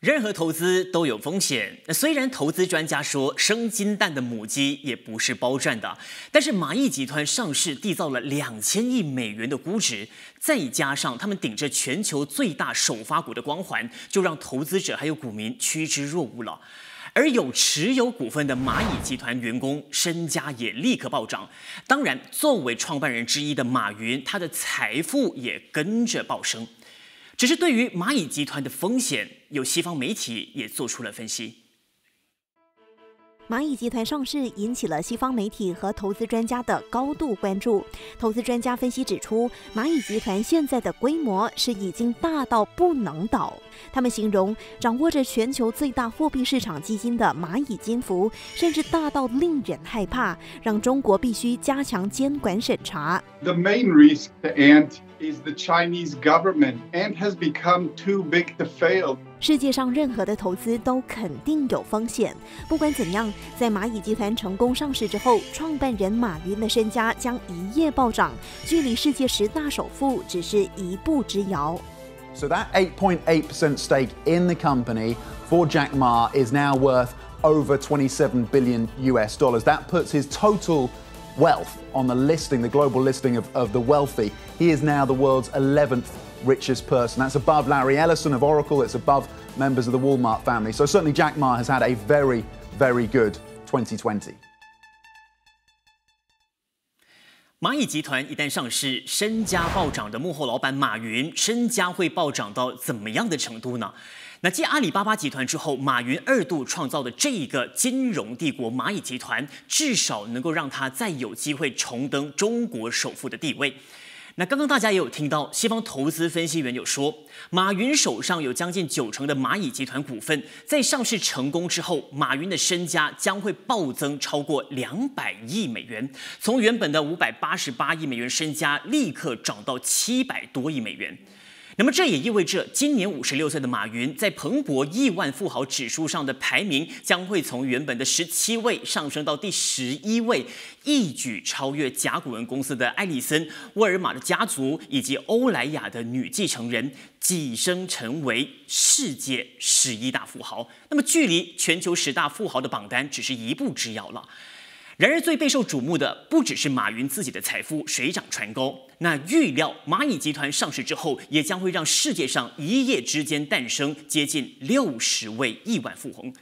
任何投资都有风险。虽然投资专家说生金蛋的母鸡也不是包赚的，但是蚂蚁集团上市缔造了两千亿美元的估值，再加上他们顶着全球最大首发股的光环，就让投资者还有股民趋之若鹜了。而有持有股份的蚂蚁集团员工身家也立刻暴涨。当然，作为创办人之一的马云，他的财富也跟着暴升。只是对于蚂蚁集团的风险，有西方媒体也做出了分析。蚂蚁集团上市引起了西方媒体和投资专家的高度关注。投资专家分析指出，蚂蚁集团现在的规模是已经大到不能倒。他们形容，掌握着全球最大货币市场基金的蚂蚁金服，甚至大到令人害怕，让中国必须加强监管审查。The main risk to Ant is the Chinese government. Ant has become too big to fail. 世界上任何的投资都肯定有风险。不管怎样，在蚂蚁集团成功上市之后，创办人马云的身家将一夜暴涨，距离世界十大首富只是一步之遥。So that 8.8% stake in the company for Jack Ma is now worth over 27 billion US dollars. That puts his total wealth on the listing, the global listing of, of the wealthy. He is now the world's 11th richest person. That's above Larry Ellison of Oracle, it's above members of the Walmart family. So certainly Jack Ma has had a very, very good 2020. 蚂蚁集团一旦上市，身家暴涨的幕后老板马云身家会暴涨到怎么样的程度呢？那继阿里巴巴集团之后，马云二度创造的这一个金融帝国蚂蚁集团，至少能够让他再有机会重登中国首富的地位。那刚刚大家也有听到，西方投资分析员有说，马云手上有将近九成的蚂蚁集团股份，在上市成功之后，马云的身家将会暴增超过两百亿美元，从原本的五百八十八亿美元身家，立刻涨到七百多亿美元。那么这也意味着，今年五十六岁的马云在彭博亿万富豪指数上的排名将会从原本的十七位上升到第十一位，一举超越甲骨文公司的艾利森、沃尔玛的家族以及欧莱雅的女继承人，跻身成为世界十一大富豪。那么距离全球十大富豪的榜单只是一步之遥了。然而，最备受瞩目的不只是马云自己的财富水涨船高，那预料蚂蚁集团上市之后，也将会让世界上一夜之间诞生接近六十位亿万富翁。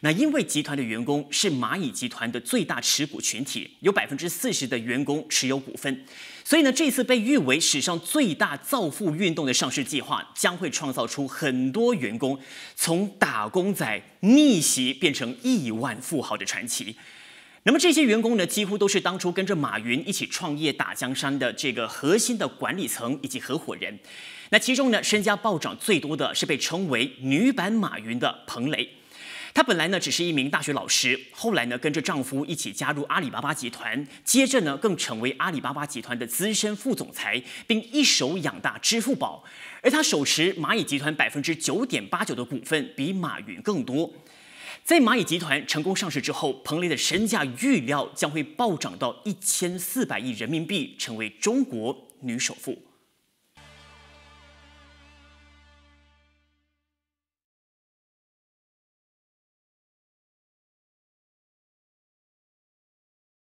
那因为集团的员工是蚂蚁集团的最大持股群体，有百分之四十的员工持有股份，所以呢，这次被誉为史上最大造富运动的上市计划，将会创造出很多员工从打工仔逆袭变成亿万富豪的传奇。那么这些员工呢，几乎都是当初跟着马云一起创业打江山的这个核心的管理层以及合伙人。那其中呢，身家暴涨最多的是被称为“女版马云”的彭雷。她本来呢只是一名大学老师，后来呢跟着丈夫一起加入阿里巴巴集团，接着呢更成为阿里巴巴集团的资深副总裁，并一手养大支付宝。而她手持蚂蚁集团百分之九点八九的股份，比马云更多。在蚂蚁集团成功上市之后，彭雷的身价预料将会暴涨到一千四百亿人民币，成为中国女首富。